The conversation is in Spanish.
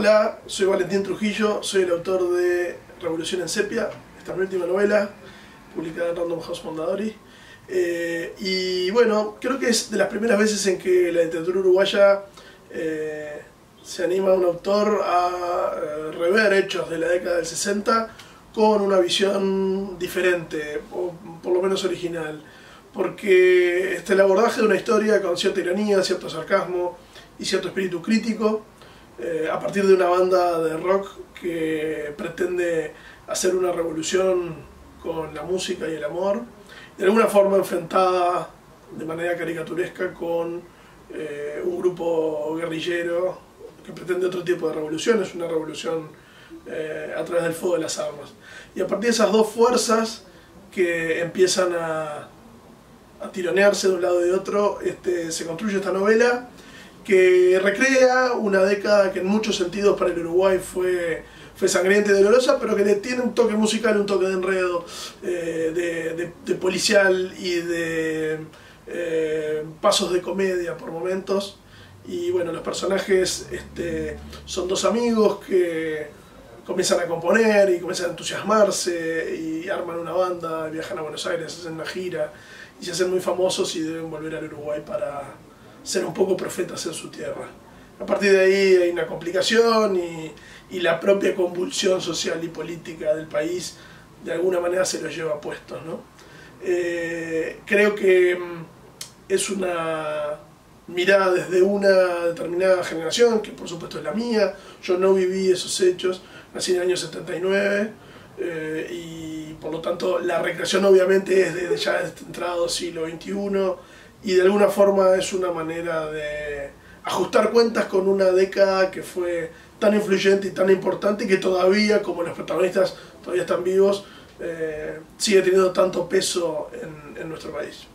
Hola, soy Valentín Trujillo, soy el autor de Revolución en Sepia, esta es mi última novela, publicada en Random House Mondadori. Eh, y bueno, creo que es de las primeras veces en que la literatura uruguaya eh, se anima a un autor a eh, rever hechos de la década del 60 con una visión diferente, o por lo menos original. Porque este el abordaje de una historia con cierta ironía, cierto sarcasmo y cierto espíritu crítico, eh, a partir de una banda de rock que pretende hacer una revolución con la música y el amor, de alguna forma enfrentada de manera caricaturesca con eh, un grupo guerrillero que pretende otro tipo de revolución, es una revolución eh, a través del fuego de las armas. Y a partir de esas dos fuerzas que empiezan a, a tironearse de un lado y de otro, este, se construye esta novela que recrea una década que en muchos sentidos para el Uruguay fue, fue sangrienta y dolorosa, pero que tiene un toque musical, un toque de enredo, eh, de, policial y de eh, pasos de comedia por momentos. Y bueno, los personajes este, son dos amigos que comienzan a componer y comienzan a entusiasmarse y arman una banda, viajan a Buenos Aires, hacen una gira y se hacen muy famosos y deben volver al Uruguay para, ser un poco profetas en su tierra. A partir de ahí hay una complicación y, la propia convulsión social y política del país de alguna manera se lo lleva puestos. ¿no? Eh, creo que mm, es una mirada desde una determinada generación, que por supuesto es la mía, yo no viví esos hechos, nací en el año 79 eh, y por lo tanto la recreación obviamente es desde ya entrado siglo XXI y de alguna forma es una manera de ajustar cuentas con una década que fue tan influyente y tan importante y que todavía, como los protagonistas todavía están vivos, eh, sigue teniendo tanto peso en, en nuestro país.